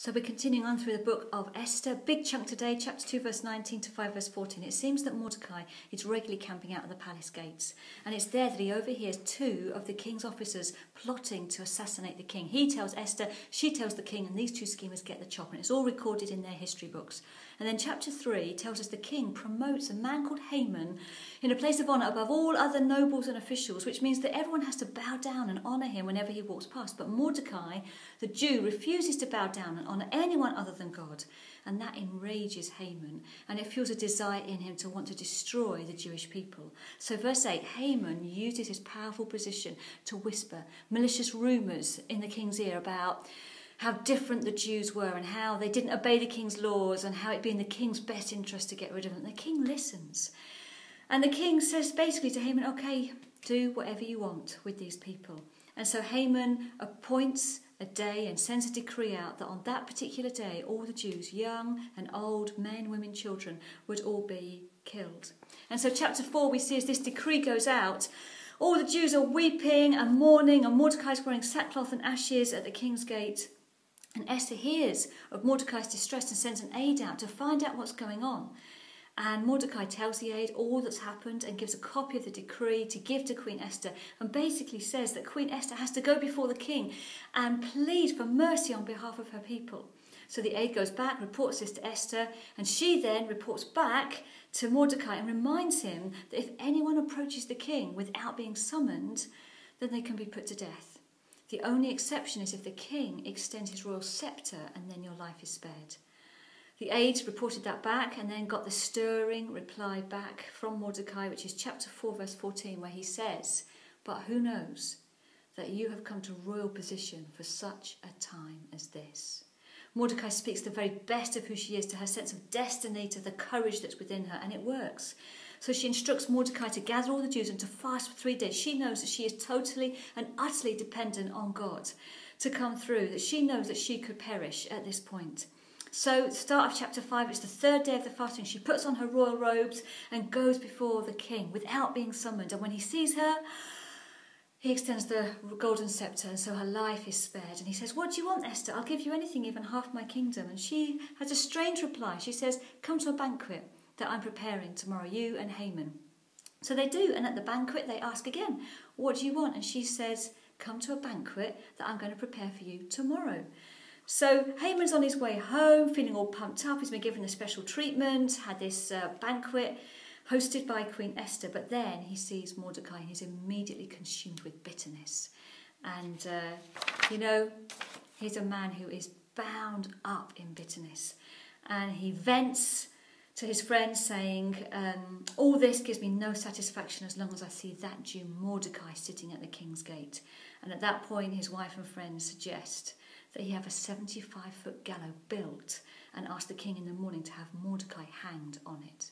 So we're continuing on through the book of Esther. Big chunk today, chapter 2, verse 19 to 5, verse 14. It seems that Mordecai is regularly camping out at the palace gates, and it's there that he overhears two of the king's officers plotting to assassinate the king. He tells Esther, she tells the king, and these two schemers get the chop, and it's all recorded in their history books. And then chapter 3 tells us the king promotes a man called Haman in a place of honour above all other nobles and officials, which means that everyone has to bow down and honour him whenever he walks past. But Mordecai, the Jew, refuses to bow down and honour anyone other than God. And that enrages Haman, and it fuels a desire in him to want to destroy the Jewish people. So, verse 8 Haman uses his powerful position to whisper malicious rumours in the king's ear about how different the Jews were and how they didn't obey the king's laws and how it'd be in the king's best interest to get rid of them. The king listens. And the king says basically to Haman, okay, do whatever you want with these people. And so Haman appoints a day and sends a decree out that on that particular day, all the Jews, young and old, men, women, children, would all be killed. And so, chapter 4, we see as this decree goes out, all the Jews are weeping and mourning, and Mordecai's wearing sackcloth and ashes at the king's gate. And Esther hears of Mordecai's distress and sends an aide out to find out what's going on. And Mordecai tells the aide all that's happened and gives a copy of the decree to give to Queen Esther and basically says that Queen Esther has to go before the king and plead for mercy on behalf of her people. So the aide goes back, reports this to Esther, and she then reports back to Mordecai and reminds him that if anyone approaches the king without being summoned, then they can be put to death. The only exception is if the king extends his royal sceptre and then your life is spared. The aides reported that back and then got the stirring reply back from Mordecai, which is chapter 4, verse 14, where he says, But who knows that you have come to royal position for such a time as this? Mordecai speaks the very best of who she is, to her sense of destiny, to the courage that's within her, and it works. So she instructs Mordecai to gather all the Jews and to fast for three days. She knows that she is totally and utterly dependent on God to come through, that she knows that she could perish at this point. So, start of chapter 5, it's the third day of the fasting. She puts on her royal robes and goes before the king without being summoned. And when he sees her, he extends the golden scepter, and so her life is spared. And he says, What do you want, Esther? I'll give you anything, even half my kingdom. And she has a strange reply. She says, Come to a banquet that I'm preparing tomorrow, you and Haman. So they do, and at the banquet they ask again, What do you want? And she says, Come to a banquet that I'm going to prepare for you tomorrow. So Haman's on his way home, feeling all pumped up. He's been given a special treatment, had this uh, banquet hosted by Queen Esther, but then he sees Mordecai and he's immediately consumed with bitterness. And, uh, you know, he's a man who is bound up in bitterness. And he vents to his friends, saying, um, All this gives me no satisfaction as long as I see that Jew Mordecai sitting at the king's gate. And at that point, his wife and friends suggest that he have a 75 foot gallows built and ask the king in the morning to have Mordecai hanged on it.